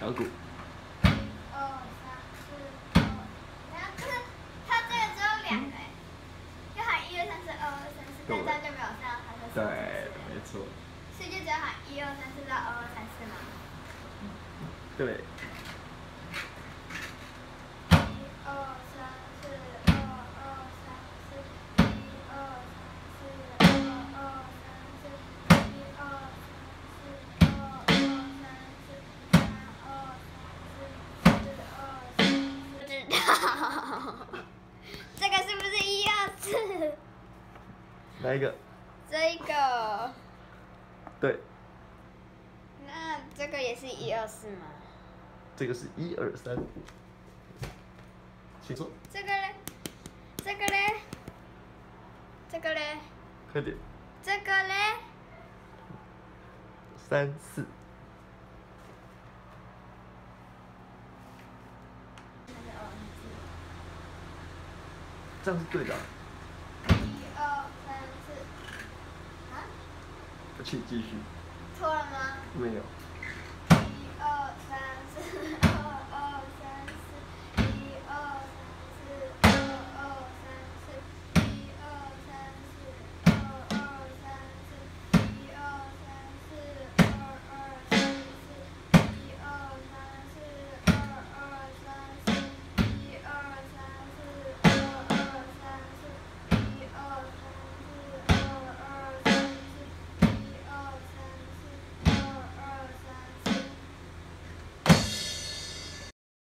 小鼓。一二三四五，然后就是它这个只有两个哎，就喊一二三四二二三四，就没有。对，没错。所以就只要喊一二三四到二二三四吗？对。这个是不是一二四？哪一个？这个。对。那这个也是一二四吗？这个是一二三。请坐。这个嘞？这个嘞？这个嘞？快点。这个嘞？三四。这样是对的。一二三四。啊？请继续。错了吗？没有。一二三四。